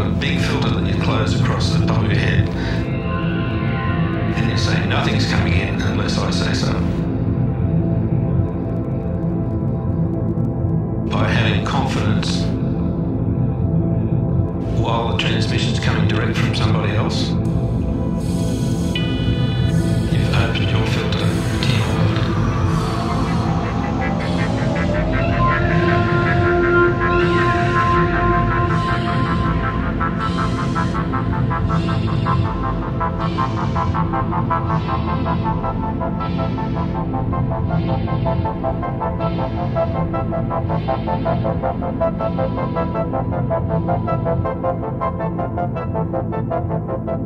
a big filter that you close across the top of your head. And you say, nothing's coming in unless I say so. By having confidence, while the transmission's coming direct from somebody else, Thank you.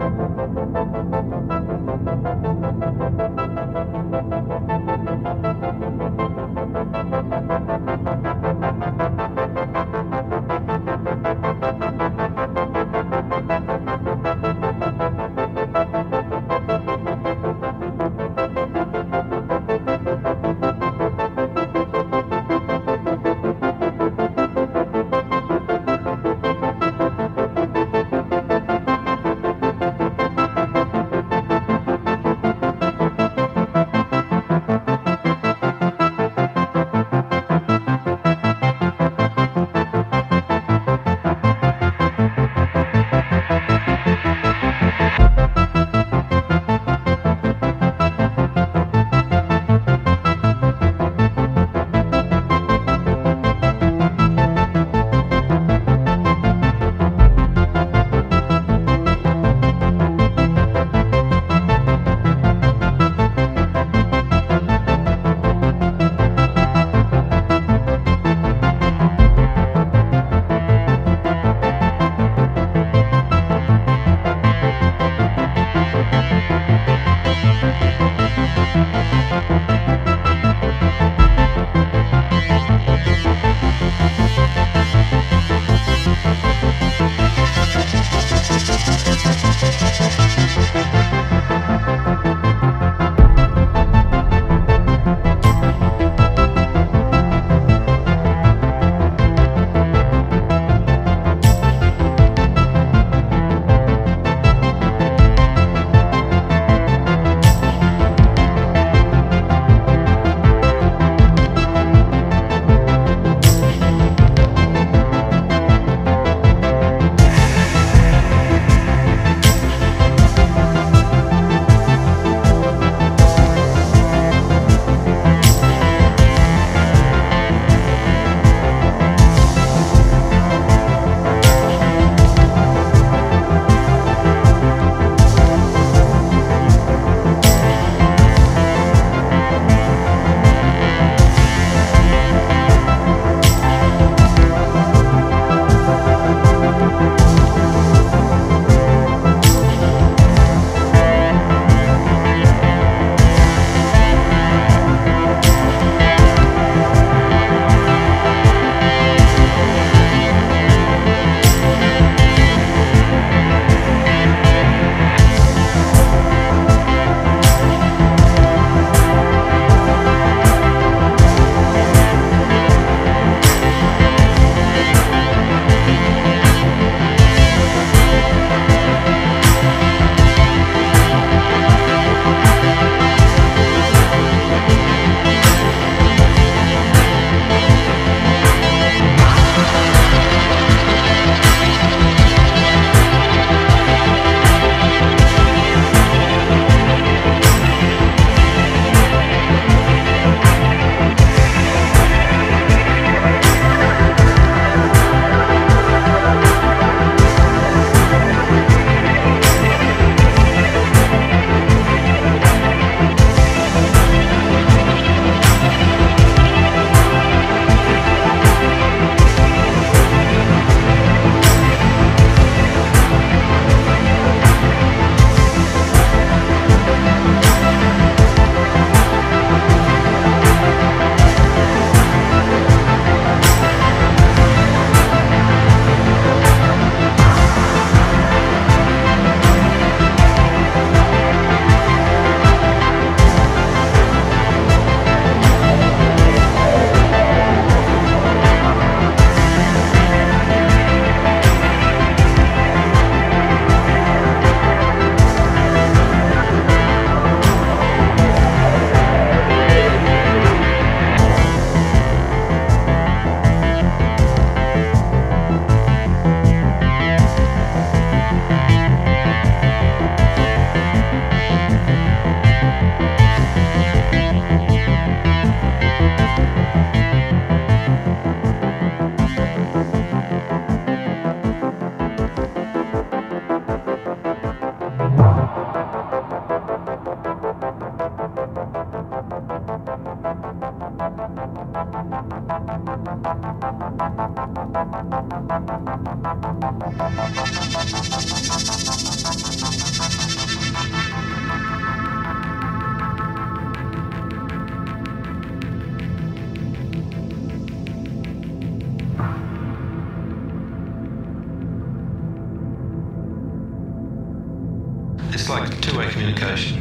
It's like two-way communication.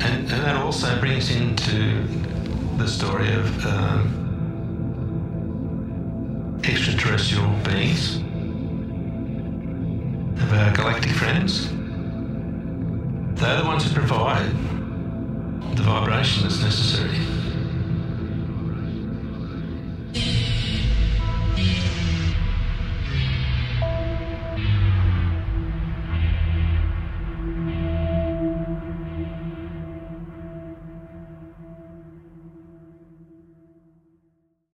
And, and that also brings into the story of um, extraterrestrial beings, of our galactic friends. They're the ones who provide the vibration that's necessary.